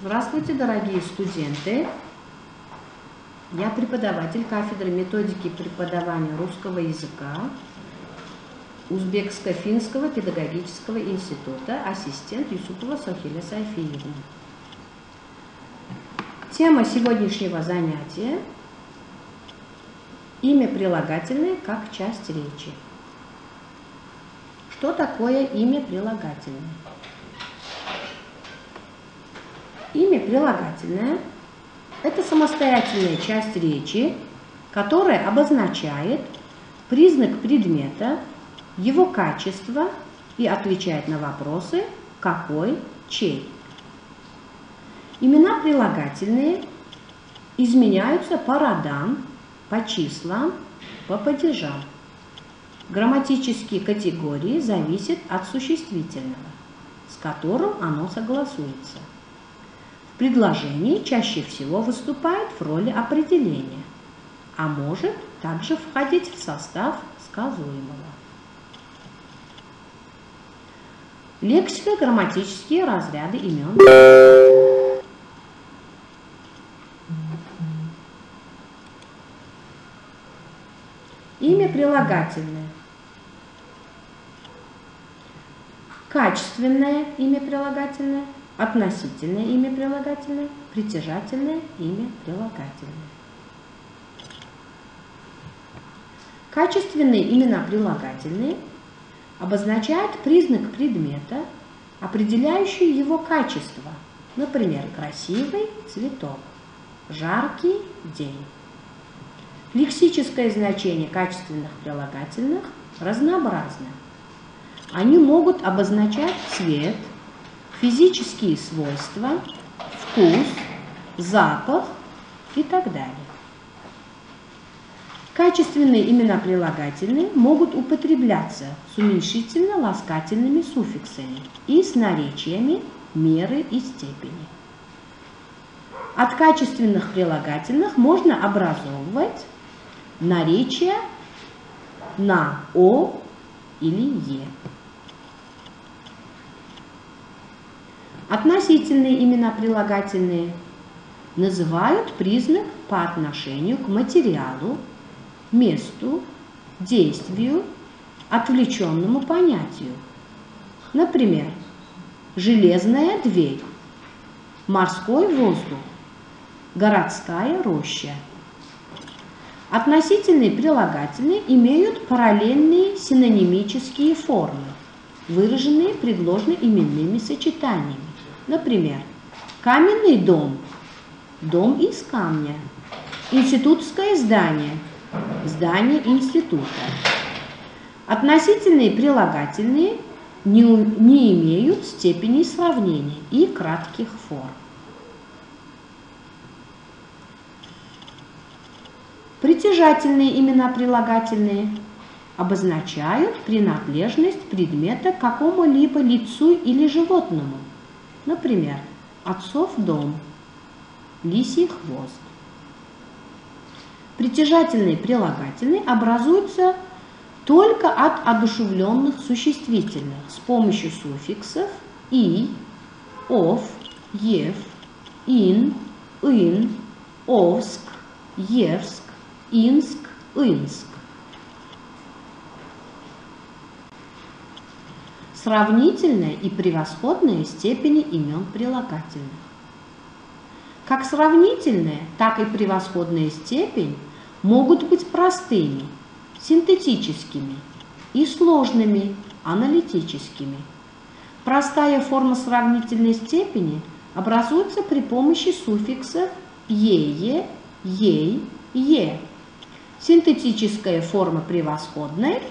Здравствуйте, дорогие студенты! Я преподаватель кафедры методики преподавания русского языка Узбекско-финского педагогического института, ассистент Юсупова Сахиля Сайфиевна. Тема сегодняшнего занятия – имя прилагательное как часть речи. Что такое имя прилагательное? Имя прилагательное – это самостоятельная часть речи, которая обозначает признак предмета, его качество и отвечает на вопросы «какой», «чей». Имена прилагательные изменяются по родам, по числам, по падежам. Грамматические категории зависят от существительного, с которым оно согласуется. В предложении чаще всего выступает в роли определения, а может также входить в состав сказуемого. Лексико-грамматические разряды имен. Имя прилагательное. Качественное имя прилагательное, относительное имя прилагательное, притяжательное имя прилагательное. Качественные имена прилагательные обозначают признак предмета, определяющий его качество, например, красивый цветок, жаркий день. Лексическое значение качественных прилагательных разнообразно. Они могут обозначать цвет, физические свойства, вкус, запах и так далее. Качественные имена прилагательные могут употребляться с уменьшительно-ласкательными суффиксами и с наречиями меры и степени. От качественных прилагательных можно образовывать наречия на «о» или «е». Относительные имена прилагательные называют признак по отношению к материалу, месту, действию, отвлеченному понятию. Например, железная дверь, морской воздух, городская роща. Относительные прилагательные имеют параллельные синонимические формы, выраженные предложно-именными сочетаниями. Например, каменный дом – дом из камня, институтское здание – здание института. Относительные прилагательные не, не имеют степени сравнения и кратких форм. Притяжательные имена прилагательные обозначают принадлежность предмета какому-либо лицу или животному, Например, отцов дом, лисий хвост. Притяжательные прилагательные образуются только от одушевленных существительных с помощью суффиксов «и», «ов», «ев», «ин», «ин», «овск», «евск», «инск», «инск». Сравнительная и превосходная степени имен прилагательных. Как сравнительная, так и превосходная степень могут быть простыми, синтетическими и сложными, аналитическими. Простая форма сравнительной степени образуется при помощи суффиксов «ее», «ей», «е». Синтетическая форма превосходной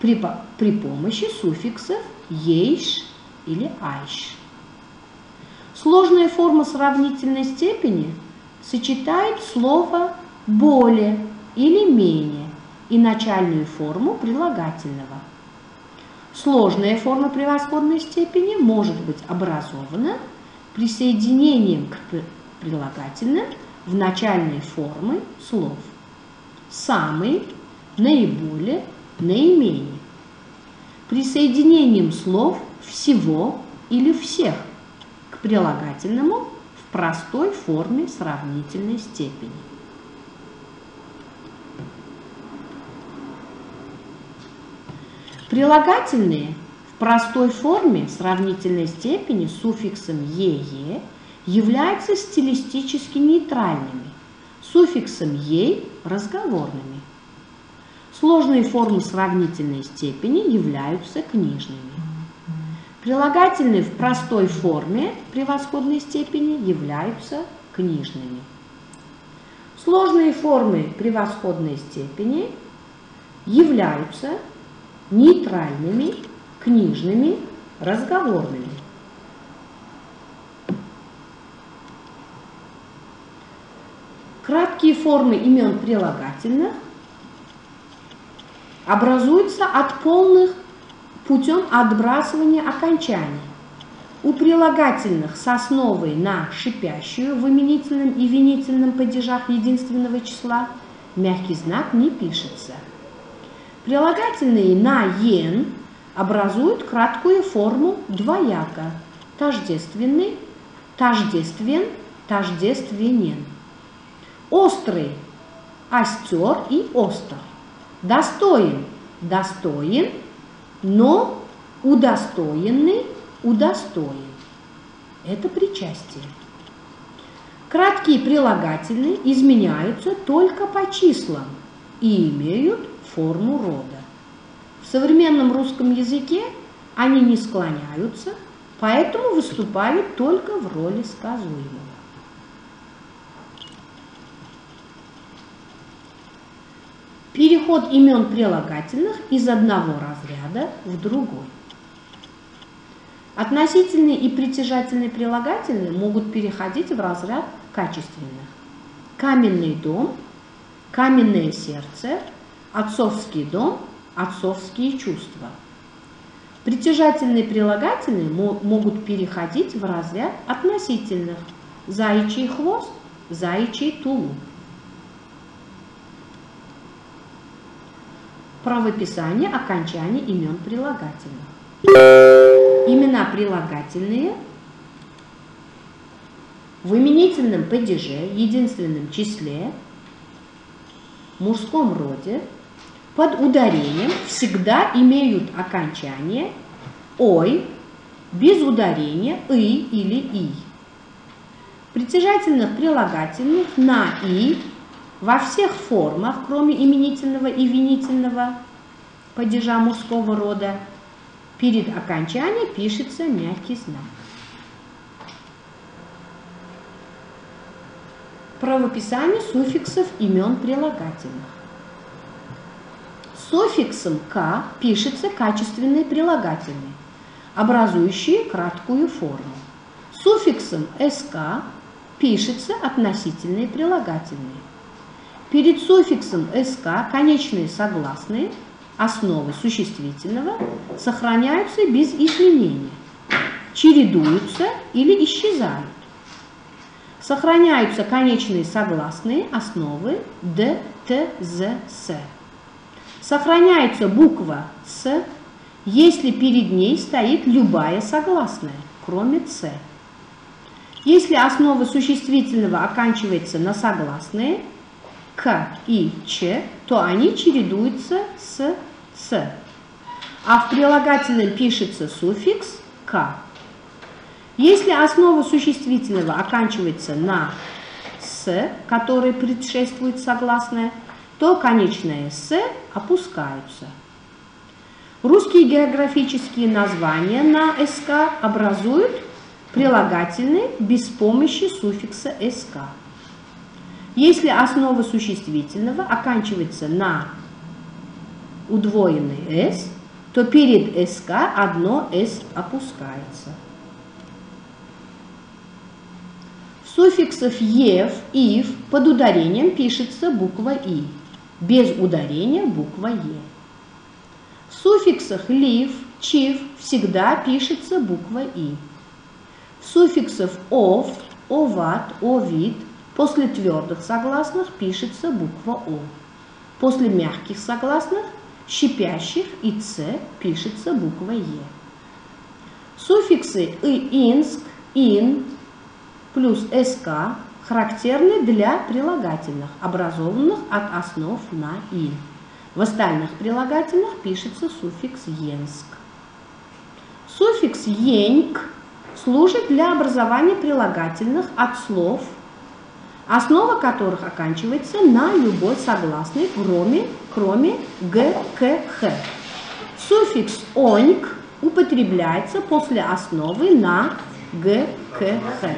при, при помощи суффиксов ейш или айш. Сложная форма сравнительной степени сочетает слово более или менее и начальную форму прилагательного. Сложная форма превосходной степени может быть образована присоединением к прилагательным в начальной формы слов. Самый, наиболее, наименее присоединением слов всего или всех к прилагательному в простой форме сравнительной степени. Прилагательные в простой форме сравнительной степени с суффиксом «ее» являются стилистически нейтральными, суффиксом «ей» – разговорными. Сложные формы сравнительной степени являются книжными. Прилагательные в простой форме превосходной степени являются книжными. Сложные формы превосходной степени являются нейтральными, книжными, разговорными. Краткие формы имен прилагательных образуются от полных путем отбрасывания окончаний. У прилагательных с основой на шипящую в именительном и винительном падежах единственного числа мягкий знак не пишется – Прилагательные на «ен» образуют краткую форму двояко – тождественный, тождествен, тождественен. Острый – остер и остр. Достоин – достоин, но удостоенный – удостоен. Это причастие. Краткие прилагательные изменяются только по числам и имеют форму рода. В современном русском языке они не склоняются, поэтому выступают только в роли сказуемого. Переход имен прилагательных из одного разряда в другой. Относительные и притяжательные прилагательные могут переходить в разряд качественных. Каменный дом, каменное сердце – Отцовский дом, отцовские чувства. Притяжательные прилагательные могут переходить в разряд относительных. Заячий хвост, заячий тулуп. Правописание окончаний имен прилагательных. Имена прилагательные в именительном падеже, единственном числе, мужском роде под ударением всегда имеют окончание «ой», без ударения «и» или «и». Притяжательных прилагательных на «и» во всех формах, кроме именительного и винительного падежа мужского рода, перед окончанием пишется мягкий знак. Правописание суффиксов имен прилагательных. Суффиксом «к» пишется качественные прилагательные, образующие краткую форму. Суффиксом «СК» пишется относительные прилагательные. Перед суффиксом «СК» конечные согласные, основы существительного, сохраняются без изменения, чередуются или исчезают. Сохраняются конечные согласные основы «д», «т», «з», «с». Сохраняется буква «С», если перед ней стоит любая согласная, кроме «Ц». Если основа существительного оканчивается на согласные «К» и «Ч», то они чередуются с «Ц». А в прилагательном пишется суффикс «К». Если основа существительного оканчивается на «с», который предшествует согласное, то конечные «с» опускаются. Русские географические названия на «СК» образуют прилагательные без помощи суффикса «СК». Если основа существительного оканчивается на удвоенный «с», то перед «СК» одно «с» опускается. В суффиксах «ев», «ив» под ударением пишется буква «и» без ударения буква Е. В суффиксах лив, чив всегда пишется буква И. В суффиксах ов, оват, овид после твердых согласных пишется буква О. После мягких согласных, щипящих и Ц пишется буква Е. Суффиксы и, инск, ин плюс СК характерны для прилагательных, образованных от основ на «ин». В остальных прилагательных пишется суффикс «енск». Суффикс «еньк» служит для образования прилагательных от слов, основа которых оканчивается на любой согласной, кроме, кроме г, к, х. Суффикс «оньк» употребляется после основы на г, к, х.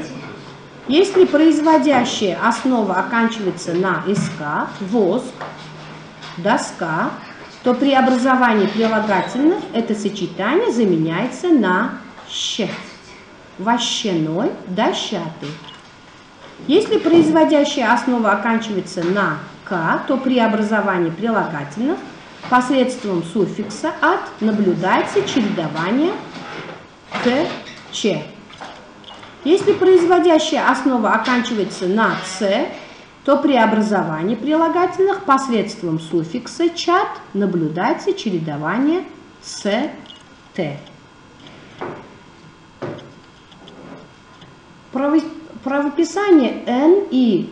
Если производящая основа оканчивается на СК, воск, доска, то при образовании прилагательных это сочетание заменяется на щ. Вощеной, дощатый. Если производящая основа оканчивается на к, то при образовании прилагательных посредством суффикса от наблюдается чередование к, ч. Если производящая основа оканчивается на «ц», то при образовании прилагательных посредством суффикса «чат» наблюдается чередование «с», «т». Правописание «н» и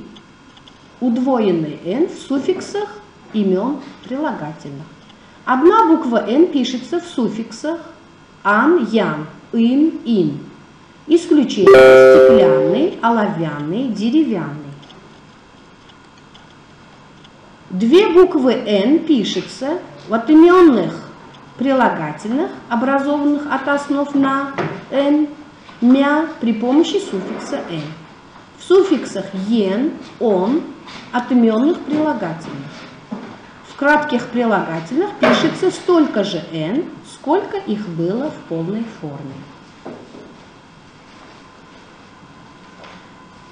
удвоенный «н» в суффиксах имен прилагательных. Одна буква «н» пишется в суффиксах «ан», «ян», «ин», «ин». Исключение стеклянный, оловянный, деревянный. Две буквы «Н» пишется в отмененных прилагательных, образованных от основ на «н», «мя» при помощи суффикса «н». Суффиксах «ен», «он» отмененных прилагательных. В кратких прилагательных пишется столько же «н», сколько их было в полной форме.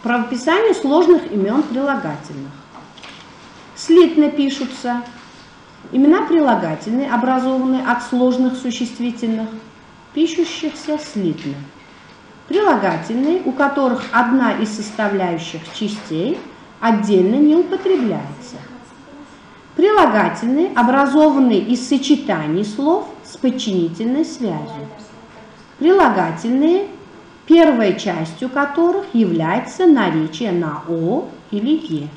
Правописание сложных имен прилагательных. Слитно пишутся имена прилагательные, образованные от сложных существительных, пишущихся слитно. Прилагательные, у которых одна из составляющих частей отдельно не употребляется. Прилагательные, образованные из сочетаний слов с подчинительной связью. Прилагательные, первой частью которых является наречие на «о» или «е».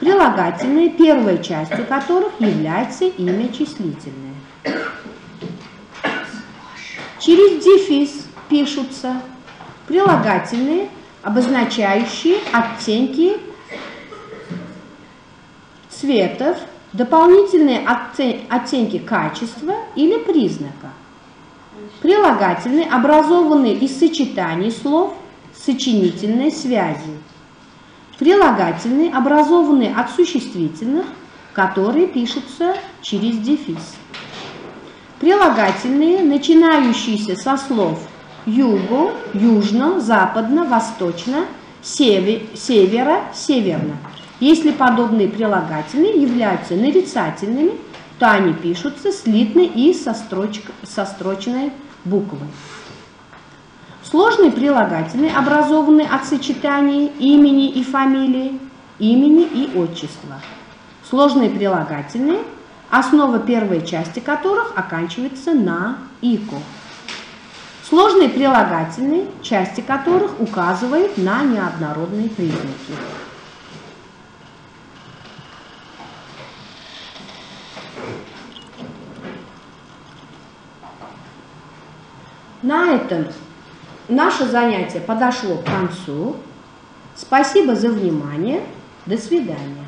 Прилагательные, первой частью которых является имя числительное. Через дефис пишутся прилагательные, обозначающие оттенки цветов, дополнительные оттенки качества или признака. Прилагательные, образованные из сочетаний слов сочинительной связью. Прилагательные, образованные от существительных, которые пишутся через дефис. Прилагательные, начинающиеся со слов юго, южно, западно, восточно, севера, северно. Если подобные прилагательные являются нарицательными, то они пишутся слитно и со, строчк, со строчной буквы. Сложные прилагательные образованы от сочетаний имени и фамилии, имени и отчества. Сложные прилагательные, основа первой части которых оканчивается на «ико». Сложные прилагательные, части которых указывают на неоднородные признаки. На этом наше занятие подошло к концу. Спасибо за внимание. До свидания.